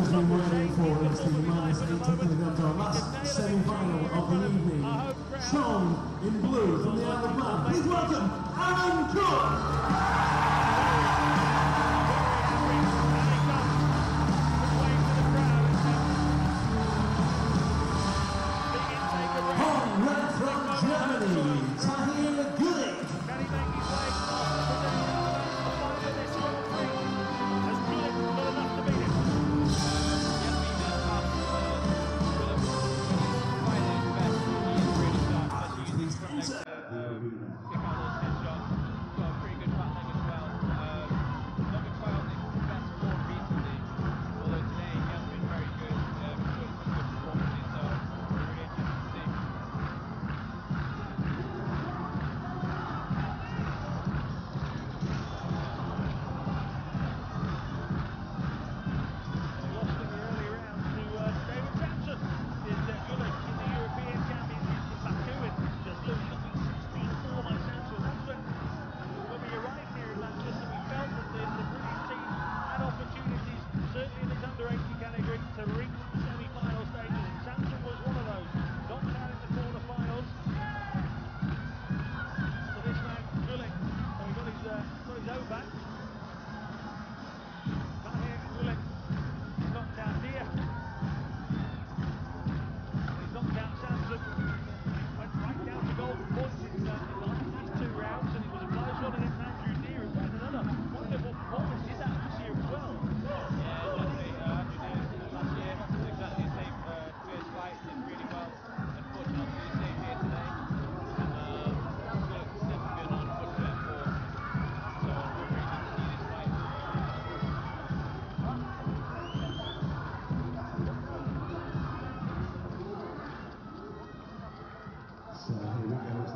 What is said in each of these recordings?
has been waiting for is the minus 80 kilograms, our last semi-final of the evening. Shown in blue from the Isle of Man. Please welcome Aaron Cook.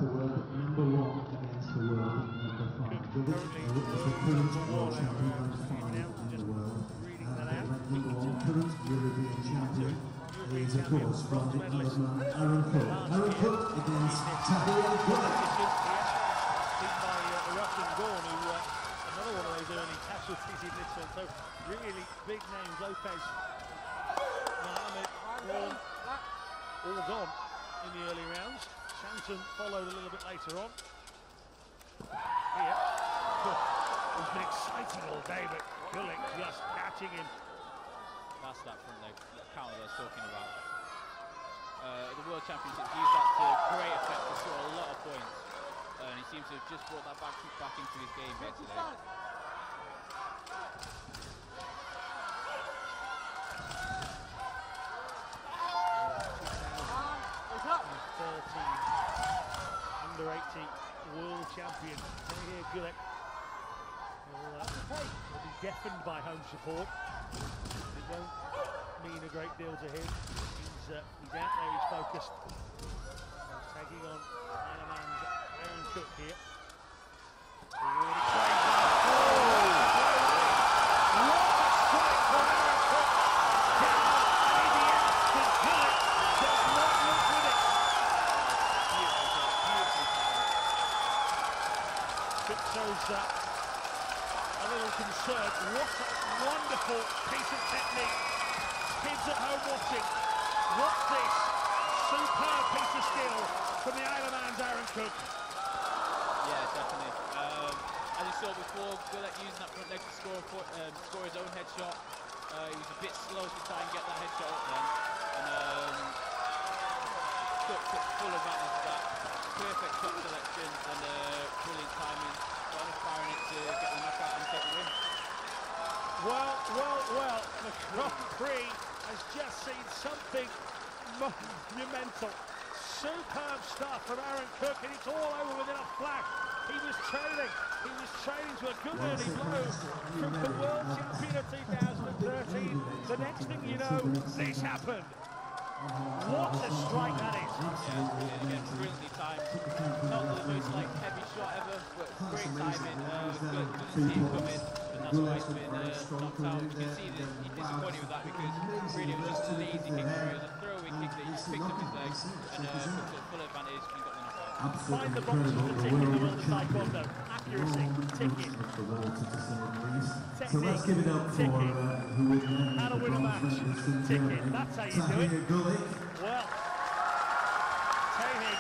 The world number one against the world number five. Is the current world champion, number five in the world. And the number one current European champion is, of course, from the Isle of Man, Aaron Cook. Aaron Cook against Tahir uh, uh, another one of those early casualties in this one. So really big names, Lopez, Mohammed, all gone in the early rounds. Samson followed a little bit later on. Here, it's been exciting all day, but Güleç just catching him. That's that front leg counter I was talking about. Uh, the World Championships use that to great effect to score a lot of points. Uh, and he seems to have just brought that back, back into his game here today. Under 80 world champion Tahir Güleç will, uh, will be deafened by home support. It won't mean a great deal to him. He's, uh, he's out there, he's focused. He's taking on Isle of Man's Aaron Cook here. Shows uh, a little concern. What a wonderful piece of technique. Kids at home watching. What's this? Superb piece of skill from the Isle of Man's Aaron Cook. Yeah, definitely. Um, as you saw before, Güleç using that front leg to score, a fo- um, score his own headshot. Uh, he was a bit slow to try and get that headshot up then. And um, took full advantage of that. Perfect shot selection and uh, brilliant timing. Got firing it to get the knockout and take the win. Well, well, well, the Grand Prix has just seen something monumental. Superb stuff from Aaron Cook, and it's all over within a flash. He was trailing, he was trailing to a good early blow from the World Champion of 2013. The next thing you know, this happened. What a strike that is. It was just an easy kick through. It was a throwaway kick that he just picked up his leg and uh, advantage and got the knockout. Find Absolutely the box incredible. with the The ticket, the world world taekwondo. champion. Accuracy, Long of the water to say the least. So let's give it up for uh, who would then the win a bronze match. medalist from. Germany, That's how you do it. Tahir Güleç.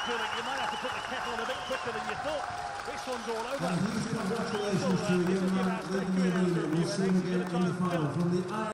Well, you might have to put the kettle on a bit quicker than you thought. This one's all over. Uh, and huge congratulations to the young man us living the the arena. European We'll see him again in the final from the